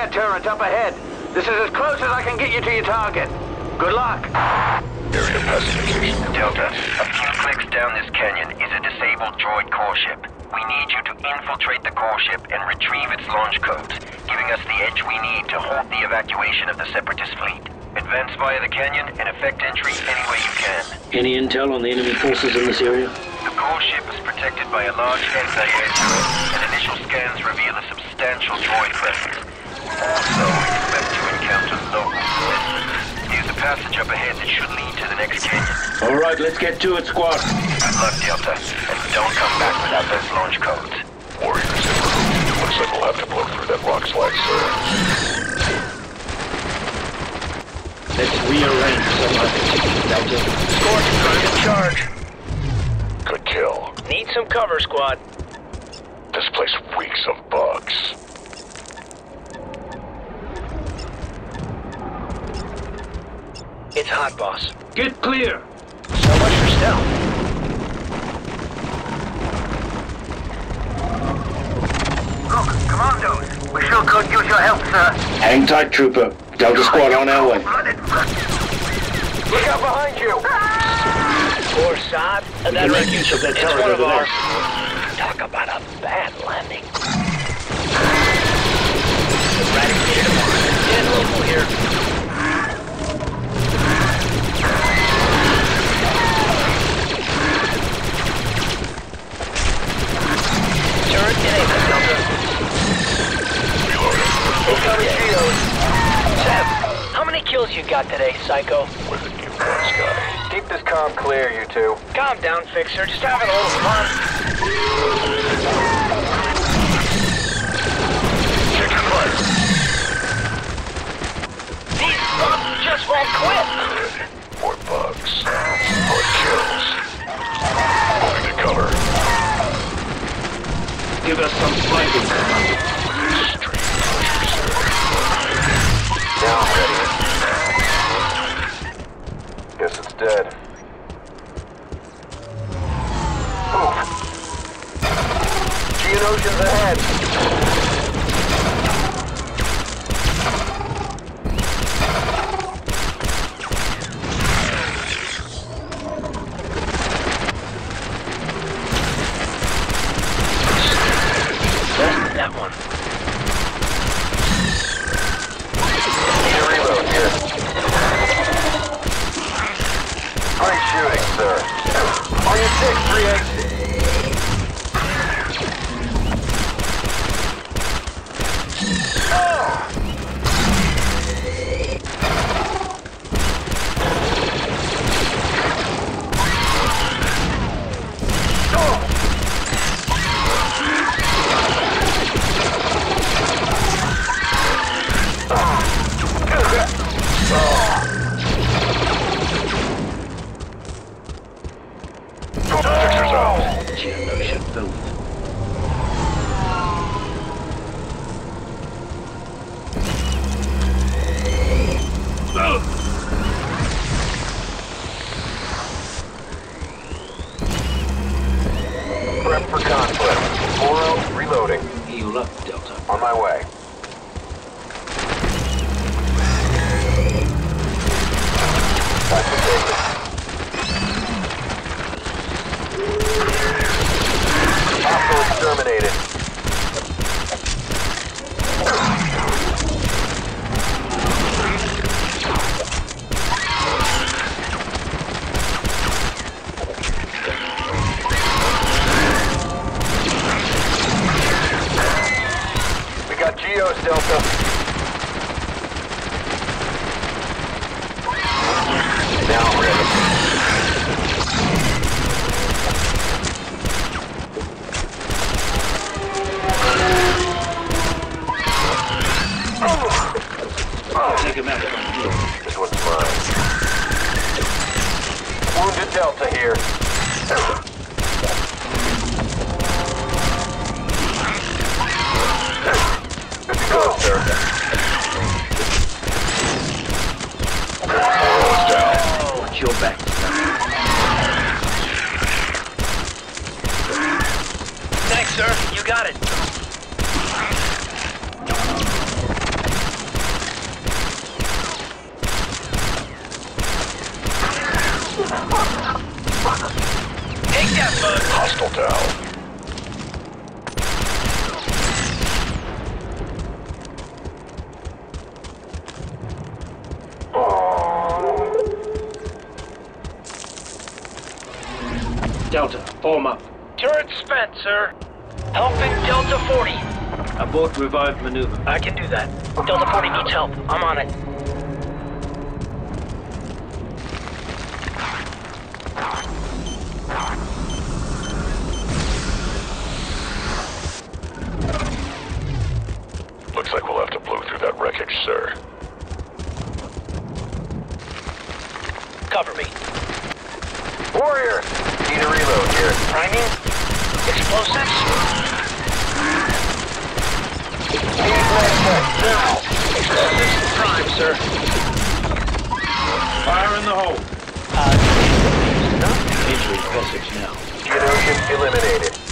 air turret up ahead. This is as close as I can get you to your target. Good luck. Area pacification. Delta, a few clicks down this canyon is a disabled droid core ship. We need you to infiltrate the core ship and retrieve its launch codes, giving us the edge we need to halt the evacuation of the Separatist fleet. Advance via the canyon and effect entry any way you can. Any intel on the enemy forces in this area? The core ship is protected by a large anti-air turret, and initial scans reveal a substantial droid presence. Also, expect to encounter local resistance. There's a passage up ahead that should lead to the next canyon. All right, let's get to it, squad. Good luck, Delta, and don't come back without those launch codes. Warriors in route. Looks like we'll have to blow through that rock slide, sir. Let's rearrange some of it. Delta. Scorch is in charge. Good kill. Need some cover, squad. This place reeks of bugs. It's hot, boss. Get clear. So much for stealth. Look, commandos. We sure could use your help, sir. Hang tight, trooper. Delta squad on our way. Blooded. Look out behind you! Poor Saad. And that can wreckage, use of that it's one of over ours. Talk about a bad landing. Eradicated him. Get local here. How you got today, Psycho? With the new one, Scotty. Keep this calm clear, you two. Calm down, Fixer. Just having a little fun. Check your fire. These bugs just won't quit. More bugs. More kills. Moving to cover. Give us some fighting. Street pushers, sir. Now Geonosians ahead. That one. Need out. Geonosia filth. Prep for conflict. Moro, reloading. Heal up, Delta. On my way. Mine. Wounded Delta here. Delta, form up. Turret spent, sir. Helping Delta 40. Abort revive maneuver. I can do that. Delta 40 needs help. I'm on it. Looks like we'll have to blow through that wreckage, sir. Cover me. Warrior! need a reload here. Priming? Explosives? Need now! Explosives prime, sir. Fire in the hole. Uh, not injury now. Get eliminated.